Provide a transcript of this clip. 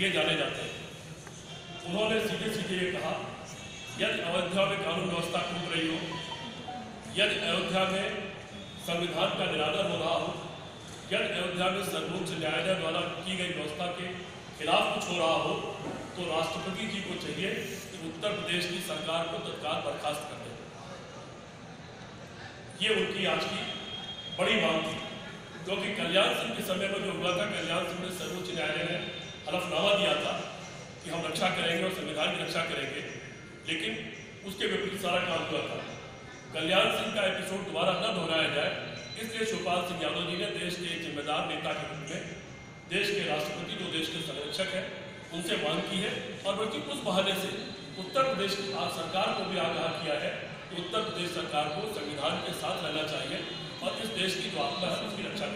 लिए जाने जाते हैं। उन्होंने सीधे सीधे ये कहा, यदि अयोध्या में कानून व्यवस्था टूट रही हो, यदि अयोध्या में संविधान का निरादर हो रहा हो, यदि अयोध्या में सर्वोच्च न्यायालय द्वारा की गई व्यवस्था के खिलाफ कुछ हो रहा हो तो राष्ट्रपति जी को चाहिए कि उत्तर प्रदेश की सरकार को तत्काल बर्खास्त कर दें। ये उनकी आज की बड़ी मांग थी, क्योंकि कल्याण सिंह के समय में जो हुआ था, कल्याण सिंह ने सर्वोच्च न्यायालय ने हलफनामा दिया था कि हम रक्षा करेंगे और संविधान की रक्षा करेंगे। लेकिन उसके विपरीत सारा काम हुआ था। कल्याण सिंह का एपिसोड दोबारा न दोहराया जाए, इसलिए शिवपाल सिंह यादव जी ने देश के जिम्मेदार नेता के रूप में देश के राष्ट्रपति, जो देश के संरक्षक हैं, उनसे मांग की है और बल्कि उस बहाने से उत्तर प्रदेश की सरकार को भी आगाह किया है कि उत्तर प्रदेश सरकार को संविधान के साथ रहना चाहिए और इस देश की जो आत्मा है, उसकी रक्षा